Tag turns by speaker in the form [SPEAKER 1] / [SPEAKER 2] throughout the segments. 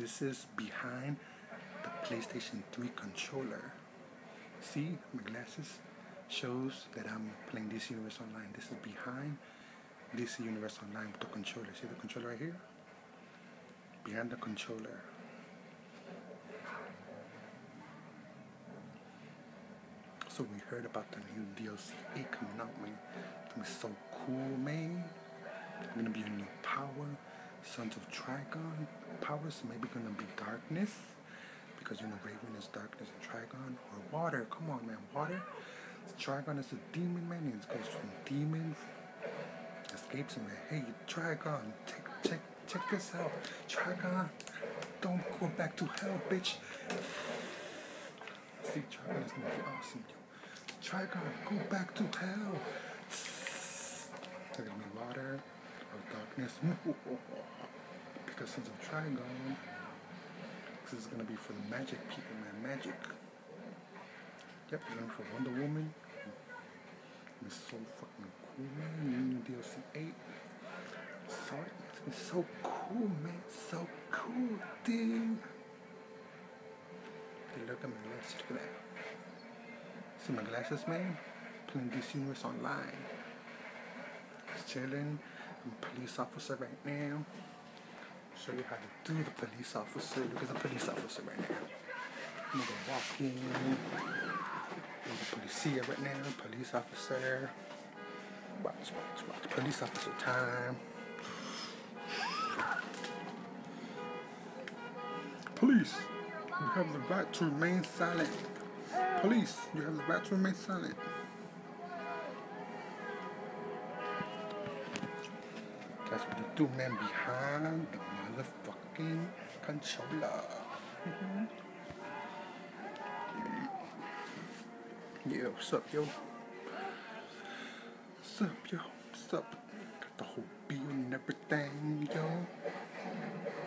[SPEAKER 1] this is behind the PlayStation 3 controller. See, my glasses shows that I'm playing DC Universe Online. This is behind DC Universe Online with the controller. See the controller right here? Behind the controller. So we heard about the new DLC 8 coming out, man. It's gonna be so cool, man. It's gonna be a new power. Sons of Trigon powers maybe gonna be darkness. Because you know Raven is darkness and Trigon. Or water. Come on man, water. Trigon is a demon man, he goes from demon escapes him. Hey, Trigon, check check check this out. Trigon, don't go back to hell, bitch. See, Trigon is gonna be awesome, yo. Trigon, go back to hell. There's gonna be water or darkness. because since I'm Trigon, this is gonna be for the magic people, man. Magic. Yep, it's gonna be for Wonder Woman. It's so fucking cool, man. DLC 8. Sorry, it's so cool, man. So cool, dude. Hey, look at my glasses. Look at that. See my glasses, man? Playing DC Universe Online. Just chilling. Police officer right now. Show you how to do the police officer. Look at the police officer right now. I'm gonna walk in. I'm the policia right now. Police officer. Watch, watch, watch. Police officer time. Police, you have the right to remain silent. Police, you have the right to remain silent. That's the two men behind the motherfucking controller. Mhm. yeah, what's up, yo? What's up, yo? What's up? Got the whole beat and everything, yo.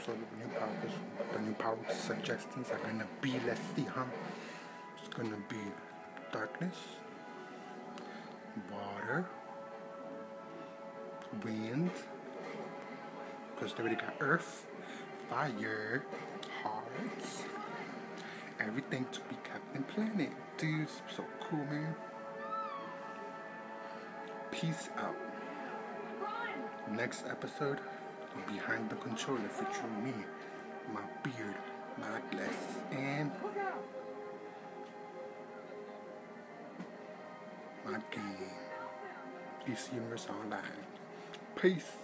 [SPEAKER 1] So the new powers, the new power suggestions are gonna be, let's see, huh? It's gonna be darkness, water, wind, because they already got earth, fire, hearts, everything to be Captain Planet. Dude, so cool, man. Peace out. Next episode, Behind the Controller featuring me, my beard, my glasses, and my game. DC Universe Online. Peace.